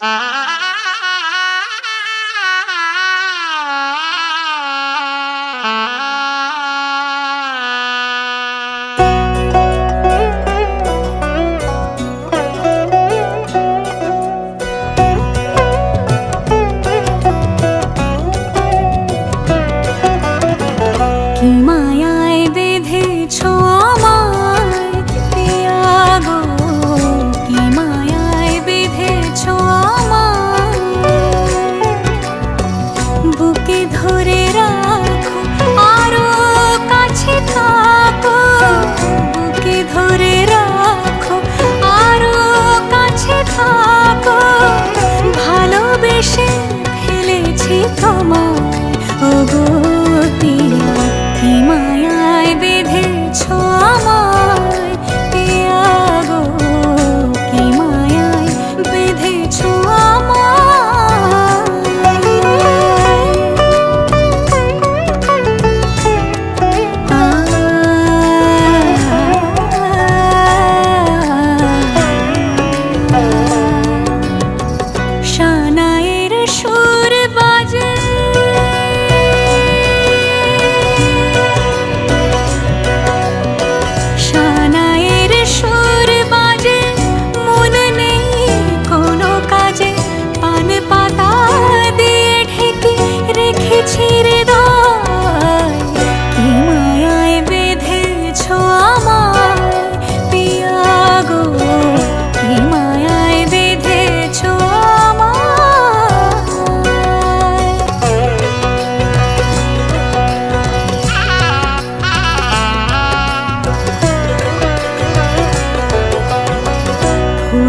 Ah!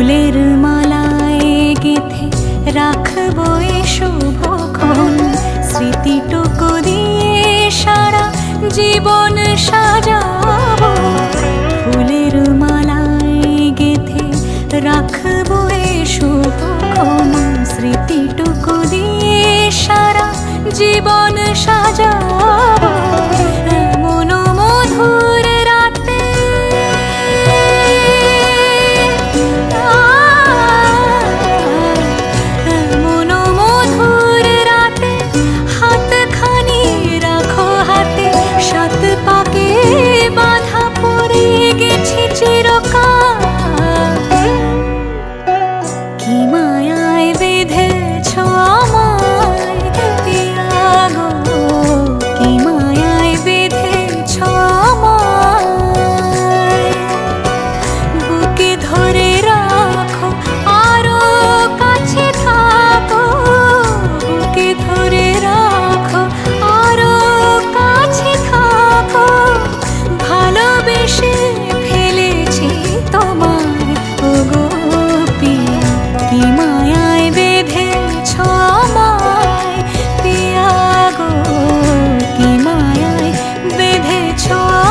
ফুলের মালায় গেথে রাখব এ শুভক্ষণ। স্মৃতিটুকু দিয়ে সারা জীবন সাজা ফুলের মালায় গেথে রাখব এ শুভক্ষণ। স্মৃতিটুকু দিয়ে সারা জীবন সাজা 求我